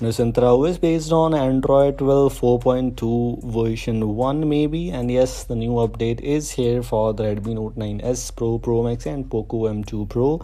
Nusantara is based on Android 12 4.2 version 1 maybe. And yes the new update is here for the Redmi Note 9s Pro Pro Max and Poco M2 Pro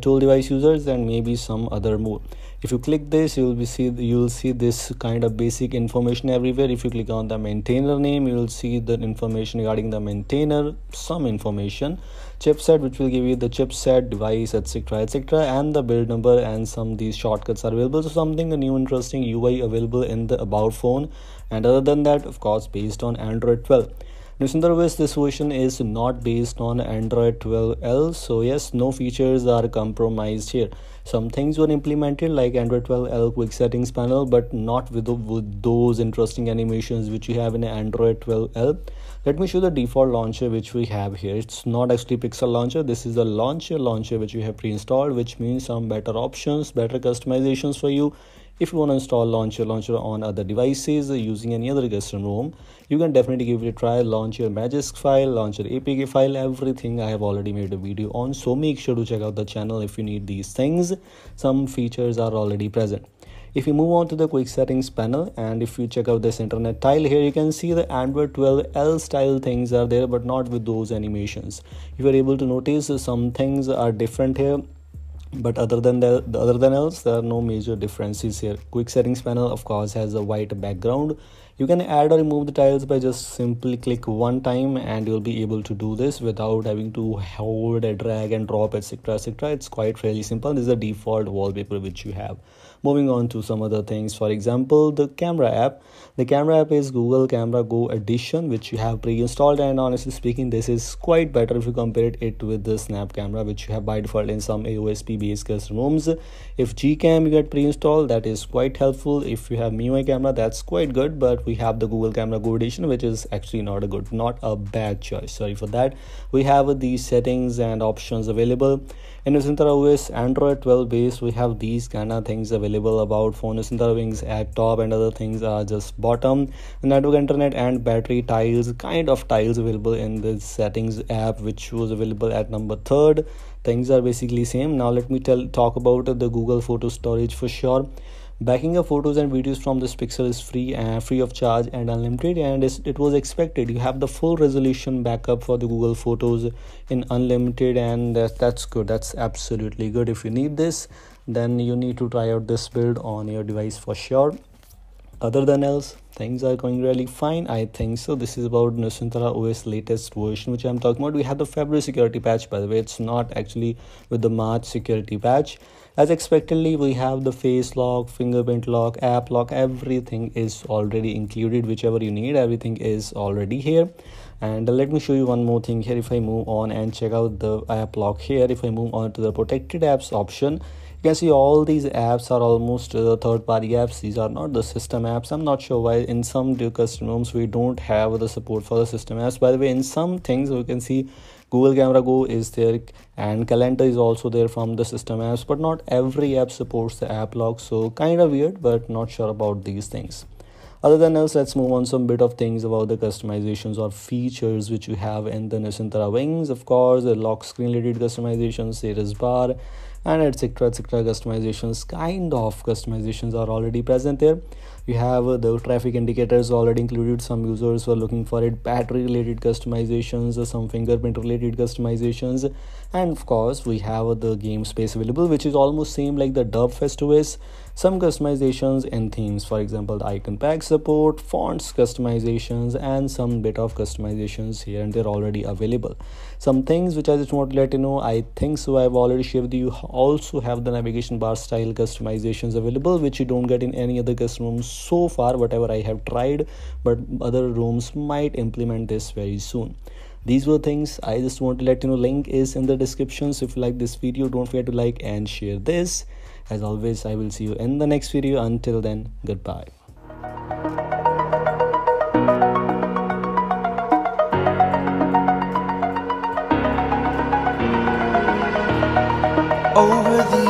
tool device users and maybe some other more. If you click this you will be see you will see this kind of basic information everywhere. If you click on the maintainer name you will see the information regarding the maintainer some information chipset which will give you the chipset device etc etc and the build number and some these shortcuts are available. So something new interesting ui available in the about phone and other than that of course based on android 12 Nusantara this version is not based on Android 12L, so yes, no features are compromised here. Some things were implemented like Android 12L quick settings panel, but not with, the, with those interesting animations which you have in Android 12L. Let me show the default launcher which we have here. It's not actually Pixel launcher. This is the Lawnchair launcher which we have pre-installed, which means some better options, better customizations for you if you want to install Lawnchair launcher on other devices uh, using any other custom ROM, you can definitely give it a try. Launch your Magisk file, launch your APK file, everything I have already made a video on. So make sure to check out the channel if you need these things. Some features are already present. If you move on to the quick settings panel and if you check out this internet tile here, you can see the Android 12L style things are there, but not with those animations. If you're able to notice some things are different here but other than that other than else there are no major differences here. Quick settings panel of course has a white background you can add or remove the tiles by just simply click one time and you'll be able to do this without having to hold a drag and drop etc etc it's quite really simple. This is the default wallpaper which you have. Moving on to some other things. For example the camera app. The camera app is google camera go edition which you have pre-installed. And honestly speaking this is quite better if you compare it with the snap camera which you have by default in some aosp based custom ROMs if gcam you get pre-installed that is quite helpful. If you have miui camera that's quite good. But we have the google camera go edition which is actually not a good not a bad choice. Sorry for that. We have these settings and options available. In Nusantara OS Android 12 base we have these kind of things available about phone Nusantara wings at top and other things are just bottom. Network internet and battery tiles kind of tiles available in this settings app which was available at number third. Things are basically same. Now let me tell talk about the Google photo storage for sure backing up photos and videos from this pixel is free and free of charge and unlimited and it was expected. You have the full resolution backup for the google photos in unlimited and that's good. That's absolutely good. If you need this then you need to try out this build on your device for sure. Other than else things are going really fine i think so. This is about nusantara os latest version which i'm talking about. We have the february security patch by the way. It's not actually with the march security patch. As expectedly we have the face lock fingerprint lock app lock. Everything is already included. Whichever you need everything is already here. And let me show you one more thing here. If i move on and check out the app lock here if i move on to the protected apps option you can see all these apps are almost uh, third party apps. These are not the system apps. I'm not sure why in some custom ROMs we don't have the support for the system. Apps by the way in some things we can see google camera go is there and calendar is also there from the system apps but not every app supports the app lock so kind of weird but not sure about these things. Other than else let's move on some bit of things about the customizations or features which you have in the Nusantara wings. Of course the lock screen related customizations status bar and etc etc customizations kind of customizations are already present there. You have uh, the traffic indicators already included. Some users were looking for it. Battery related customizations some fingerprint related customizations. And of course we have the game space available which is almost same like the dub festivus some customizations and themes for example the icon pack support fonts customizations and some bit of customizations here and they're already available. Some things which i just want to let you know i think so i've already shared with you also have the navigation bar style customizations available which you don't get in any other guest ROMs so far whatever i have tried but other rooms might implement this very soon. These were things i just want to let you know. Link is in the description. So if you like this video don't forget to like and share this. As always i will see you in the next video. Until then goodbye